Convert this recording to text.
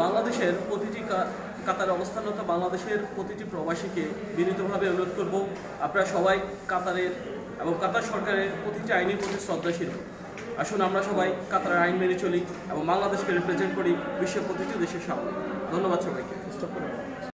বাংলাদেশের প্রতিটি কা- কাতারে অবস্থানরত বাংলাদেশের প্রতিটি প্রবাসীকে বিনীতভাবে অনুরোধ করব, আপনারা সবাই কাতারের এবং কাতার সরকারের প্রতিটি আইনের প্রতি শ্রদ্ধাশীল আসুন আমরা সবাই কাতারের আইন মেনে চলি এবং বাংলাদেশকে রিপ্রেজেন্ট করি বিশ্বের প্রতিটি দেশের সামনে। ধন্যবাদ সবাইকে। করে